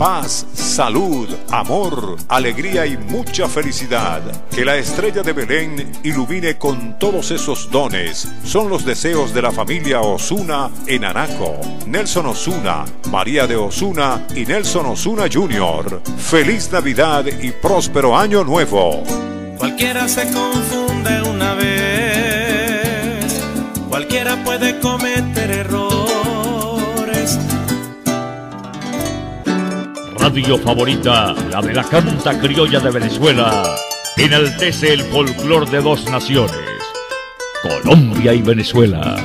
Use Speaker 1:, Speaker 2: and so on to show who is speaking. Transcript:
Speaker 1: Paz, salud, amor, alegría y mucha felicidad. Que la estrella de Belén ilumine con todos esos dones. Son los deseos de la familia Osuna en Anaco. Nelson Osuna, María de Osuna y Nelson Osuna Jr. Feliz Navidad y próspero año nuevo.
Speaker 2: Cualquiera se confunde una vez. Cualquiera puede cometer errores
Speaker 3: radio favorita, la de la canta criolla de Venezuela, enaltece el folclor de dos naciones, Colombia y Venezuela.